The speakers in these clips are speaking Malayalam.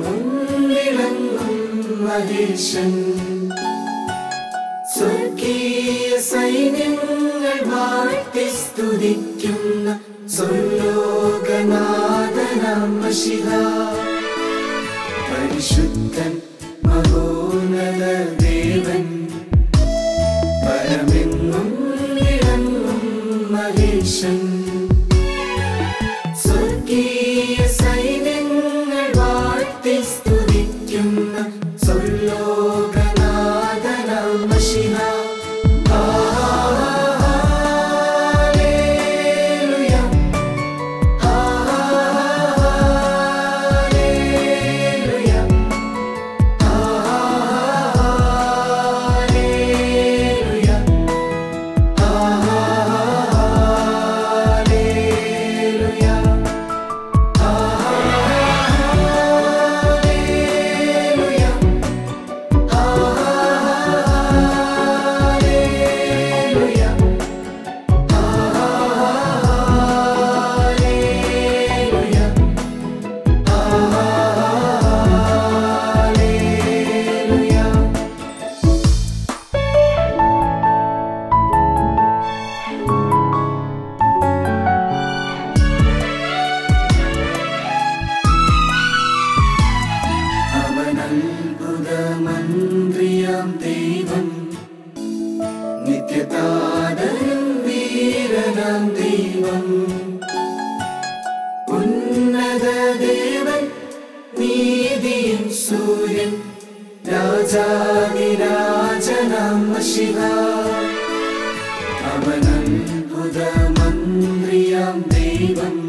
പരമെങ്ങും വിളങ്ങും മഹേശൻ. സ്വർഗീയ സൈന്യങ്ങൾ വാഴ്ത്തി സ്തുതിക്കുന്ന പരിശുദ്ധൻ മഹോന്നത ദേവൻ വിളങ്ങും മഹേശൻ. ुजमन्त्रिय देवम्।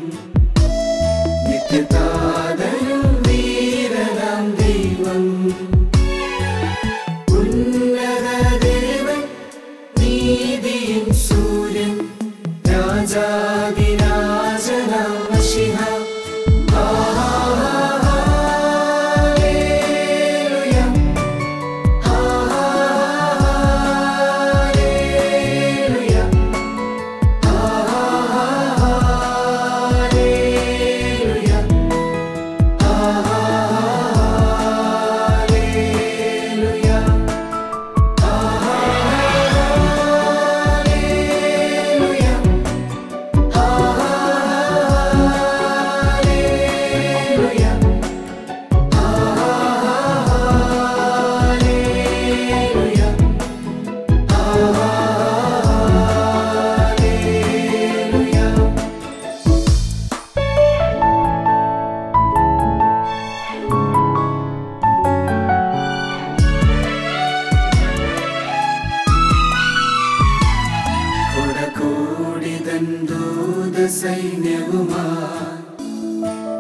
സൈന്യവുമായി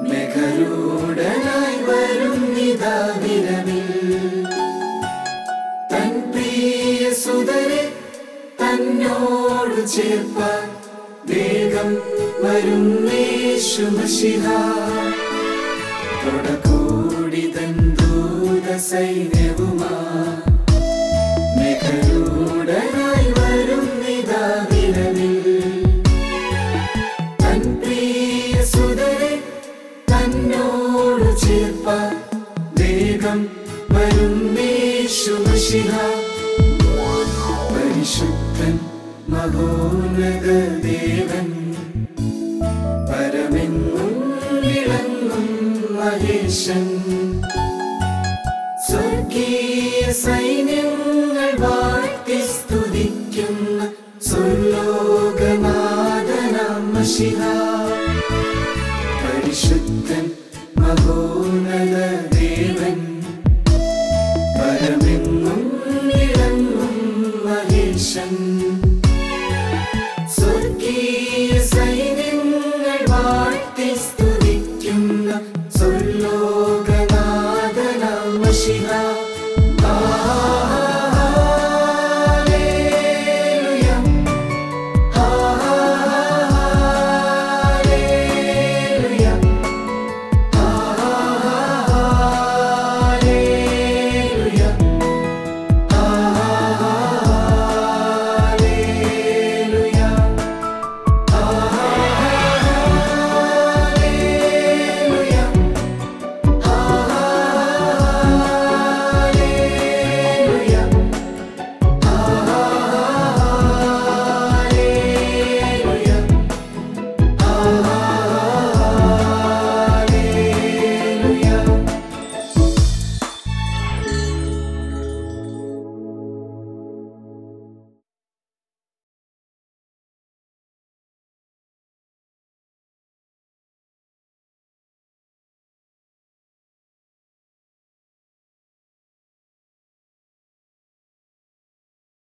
മെഘരൂഢനായി വരുന്നിതാ വിരവിൽ തൻ പ്രിയ സുതരെ തന്നോട് ചേർപ്പാൻ വേഗം വരുന്നേശുമശിഹ കൊടകൂടിതൻ ദൂത സൈന്യവുമായി ചേർപ്പാൻ വേഗം വരുന്നേശുമശിഹ പരിശുദ്ധൻ മഹോന്നത ദേവൻ പരമെങ്ങും വിളങ്ങും മഹേശൻ. സ്വർഗീയ സൈന്യങ്ങൾ വാഴ്ത്തി സ്തുതിക്കുന്ന धनं मशिवा